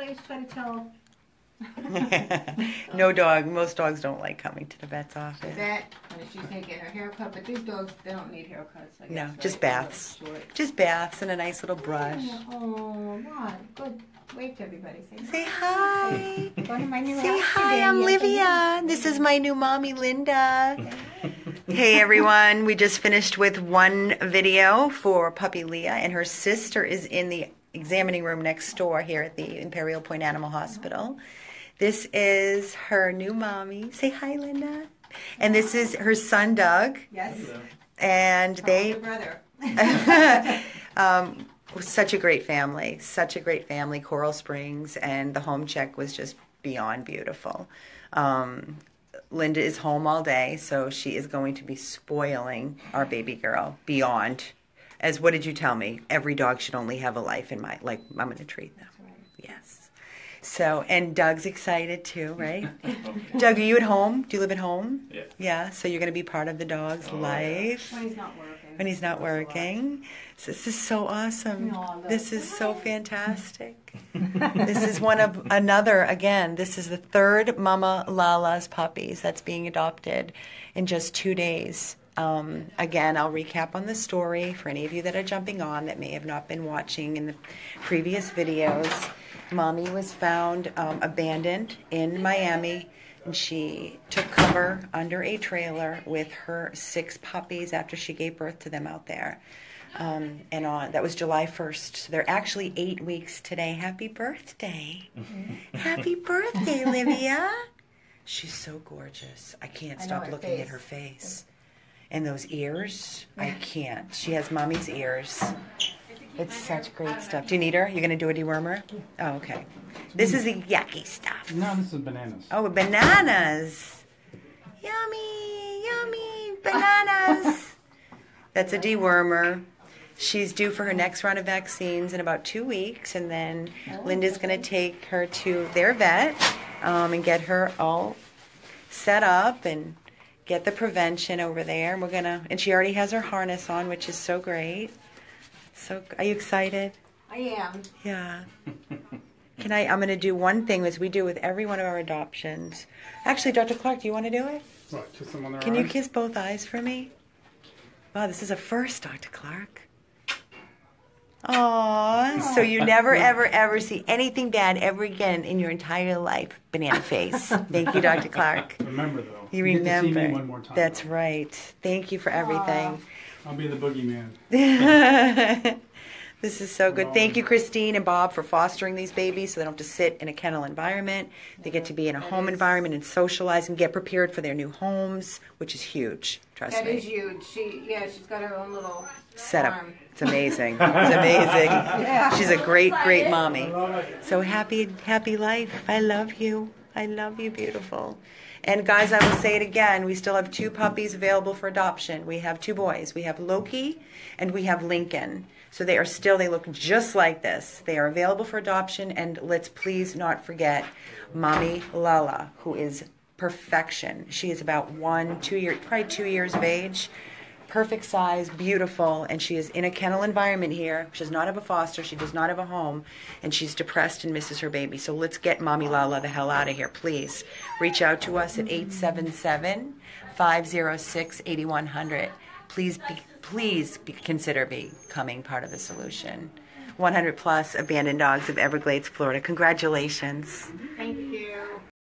what I used to try to tell no dog. Most dogs don't like coming to the vet's the office. vet when she's gonna get her haircut, but these dogs they don't need haircuts. I guess, No, right? just They baths. Just baths and a nice little brush. Oh, wow, good. Wave to everybody. Say, Say hi. Go to my new Say hi, today. I'm Yes, Livia. This is my new mommy, Linda. Hey everyone, we just finished with one video for puppy Leah, and her sister is in the examining room next door here at the Imperial Point Animal Hospital. This is her new mommy. Say hi, Linda. And this is her son, Doug. Yes. And they your brother. um, such a great family, such a great family, Coral Springs, and the home check was just beyond beautiful. Um, Linda is home all day, so she is going to be spoiling our baby girl beyond. As what did you tell me? Every dog should only have a life in my like. I'm going to treat them. Yes. So and Doug's excited too, right? Doug, are you at home? Do you live at home? Yeah. Yeah. So you're going to be part of the dog's Oh, yeah. life When he's not working. when he's not That's a lot. working. So this is so awesome. Aw, This is so fantastic. this is one of another again. This is the third Mama Lala's puppies that's being adopted in just two days. Um, again, I'll recap on the story for any of you that are jumping on that may have not been watching in the previous videos. Mommy was found um, abandoned in Miami, and she took cover under a trailer with her six puppies after she gave birth to them out there. Um, and on that was July 1st. So they're actually eight weeks today. Happy birthday! Happy birthday, Livia! She's so gorgeous. I can't I stop looking at her face. And those ears, I can't. She has mommy's ears. It's such great stuff. Do you need her? You're going to do a dewormer? Oh, okay. This is the yucky stuff. No, this is bananas. Oh, bananas. Yummy, yummy, bananas. That's a dewormer. She's due for her next round of vaccines in about two weeks, and then Linda's going to take her to their vet um, and get her all set up and get the prevention over there. And we're gonna, and she already has her harness on, which is so great. So, are you excited? I am. Yeah. Can I? I'm going to do one thing as we do with every one of our adoptions. Actually, Dr. Clark, do you want to do it? What, kiss them on their Can you kiss both eyes for me? Wow, this is a first, Dr. Clark. Aww. So you never, ever, ever see anything bad ever again in your entire life. Banana face. Thank you, Dr. Clark. Remember though. You get to see remember. me one more time. That's right. Thank you for everything. I'll be the boogeyman. this is so good. Thank you, Christine and Bob, for fostering these babies so they don't have to sit in a kennel environment. They get to be in a home environment and socialize and get prepared for their new homes, which is huge. Trust That me. is huge. She, yeah, she's got her own little Setup. farm. It's amazing. It's amazing. She's a great, great mommy. So happy, happy life. I love you. I love you, beautiful. And guys, I will say it again. We still have two puppies available for adoption. We have two boys. We have Loki and we have Lincoln. So they are still, they look just like this. They are available for adoption. And let's please not forget Mommy Lala, who is perfection. She is about one, two years, probably two years of age perfect size, beautiful, and she is in a kennel environment here. She does not have a foster, she does not have a home, and she's depressed and misses her baby. So let's get Mommy Lala the hell out of here, please. Reach out to us at 877 506 8100. Please, be, please be, consider becoming part of the solution. 100 plus abandoned dogs of Everglades, Florida. Congratulations.